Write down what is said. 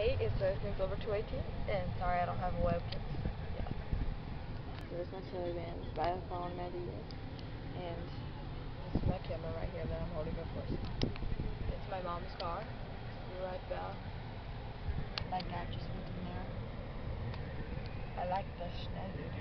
Hey, it's Ocean Silver 218, and sorry I don't have a webcam. Yeah. is my Chili Band by Media, and this is my camera right here that I'm holding of course. It's my mom's car. You're right, there. My dad just went in there. I like the Schneider.